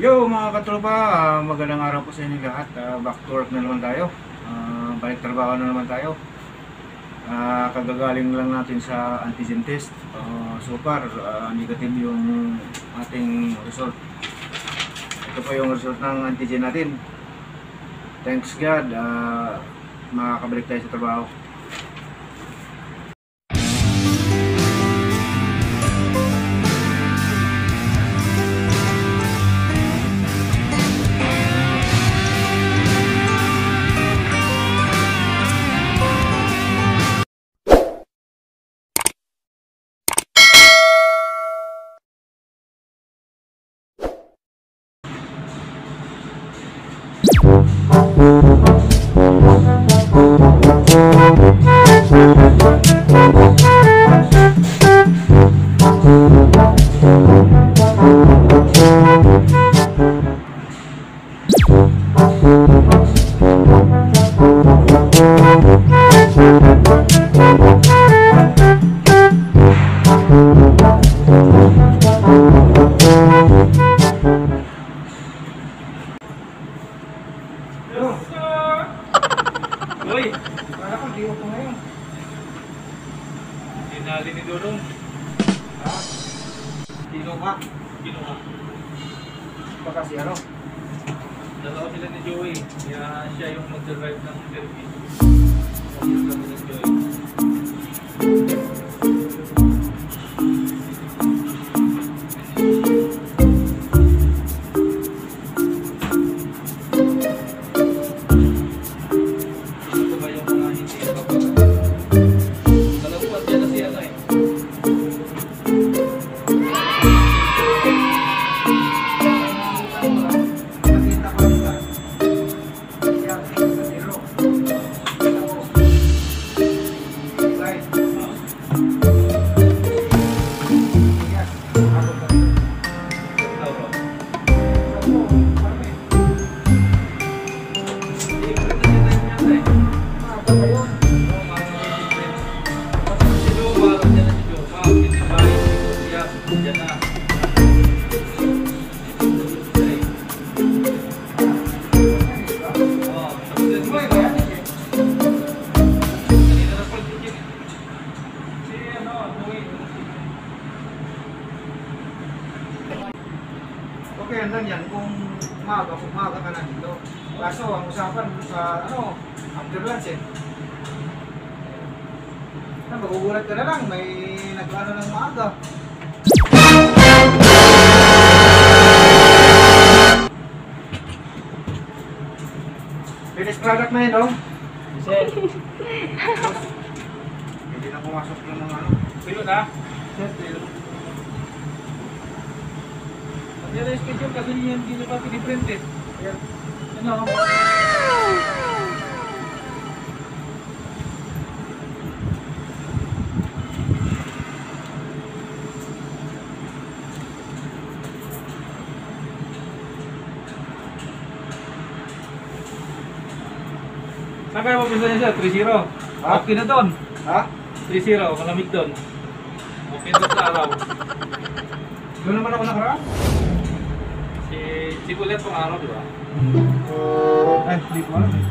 Yo mga katropa, ah, magandang araw po sa inyo lahat. Ah, back to work na naman tayo. Ah, balik trabaho na naman tayo. Ah, kagagaling lang natin sa antigen test. Ah, so far, ah, negative yung ating result. Ito po yung result ng antigen natin. Thanks God, ah, makakabalik tayo sa trabaho. Mm-hmm. Uy! Kala ko, di ko ngayon. Tinali ni Dulong. Ha? Sino ka? Ginawa. Baka si ano? Dalawa sila ni Joey. Kaya siya yung mag-survive ng interview. Kasi Maaga pa Okay, hanggang yan kung umaga, kung umaga ka na dito. Kaso, ang usapan sa, ano, after lunch eh. Na, magugulat ka na lang, may nag-ano ng maaga. Finished product na yun, no? Hindi na pumasok yung mga ano. Pero na. Yan ang schedule kasi yan hindi na pa piniprint eh. Ayan. Ano? Saan kayo mapisa niya siya? 3-0. Ha? Okay na doon. Ha? 3-0. Malamig doon. Okay na sa araw. Doon naman ako nakaraan? Si, si Kulet pang araw, di ba? Ay, hindi ko alam eh.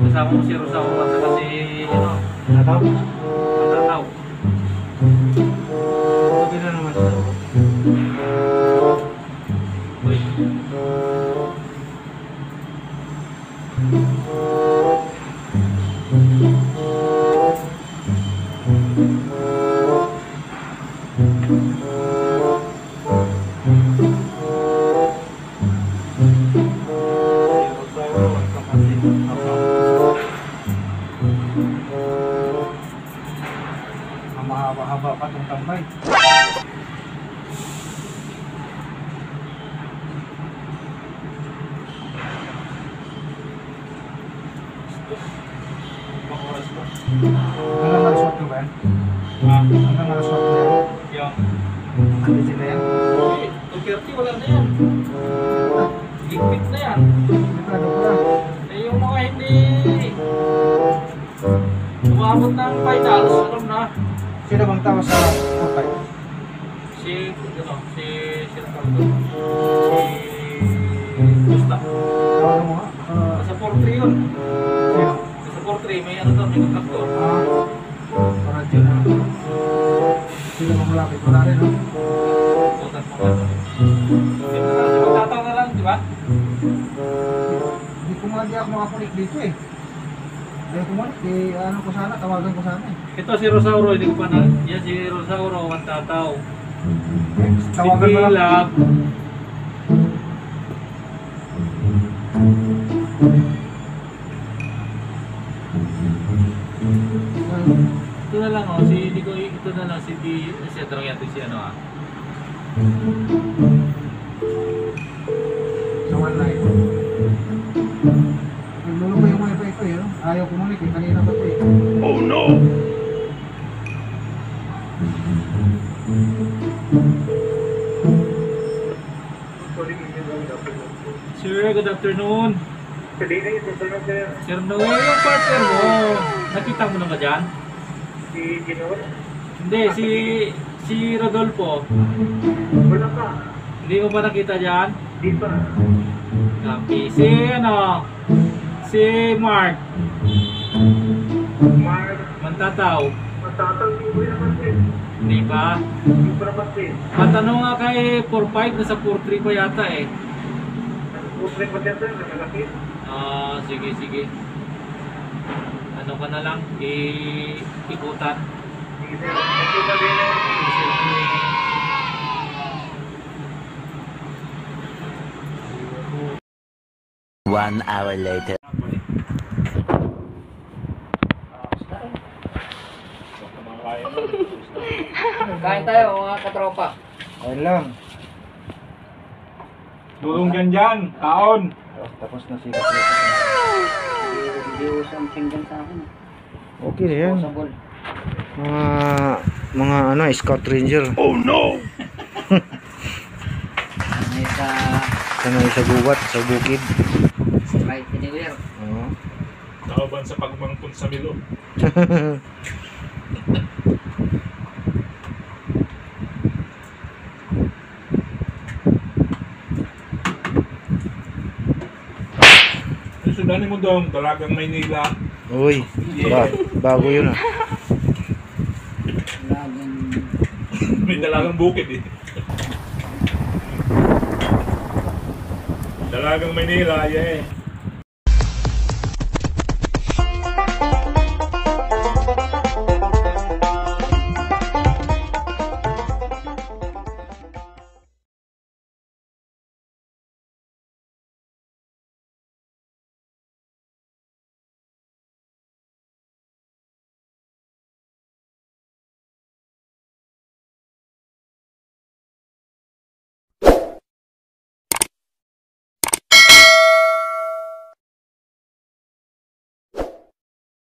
Kasama mo si Rosaw at saka si, ano, Nataw? Matataw. Okay na mahaba-haba pa itong tambay. Ibang oras pa. Hanggang alas 8 ba yan? Ha? Hanggang alas 8 na yan? Yung Hanggang sila yan? 230 wala na yan. Gigpit na yan. Delikado ko na. Eh yung mga hindi umabot ng finals, alam na. Sino bang tao sa kapay? Si, ano, si, si Ricardo. Si, Gusta. Tawagan mo nga. Ah, Sa 4-3 yun. sino? Sa 4-3, may ano to, may kontraktor. Ah, para dyan na. Sino bang malapit? Wala rin, no? Putas mo nga. Magtataw na lang, di ba? Hindi ko nga di ako makakulik dito eh. Hindi ako kumalit. Eh, ano ko sana, tawagan ko sana eh. Ito si Rosauro, hindi ko pa na. Yan si Rosauro, ang tataw. Si Tawagan mo lang. Ito na lang, oh. Si, hindi ko, ito na lang, si si Adrong yan, si ano ah. Ayaw kumulik eh. Kanina pa ito eh. Sir, good afternoon. Sir Noel, yung partner mo, nakita mo na ba dyan? Si Ginor? Hindi, si si Rodolfo. Wala pa. Hindi mo ba nakita dyan? Di pa. Copy. Si ano? Si Mark. Mark, Mantataw. matatag di ko yung napansin. Hindi ba? Di ko napansin. Matanong nga kay 4-5, nasa 4-3 pa yata eh. Putre pa dyan sir, nakalaki. Ah, sige, sige. Ano ka na lang, i ikutan. Sige sir, din eh. One hour later. Kain tayo mga katropa. Ayun lang. Tulong dyan dyan, taon. Oh, tapos na si Kasi. Hindi pinggan sa akin. Okay na yan. Usable. Mga, mga ano, scout ranger. Oh no! May sa Sanay sa gubat, sa bukid. right anywhere. Oo. Kauban sa pagmangkon sa milo. Sudanin mo dong, dalagang Maynila. Uy, ba, bago yun ah. May dalagang bukid eh. Dalagang Maynila, yeah.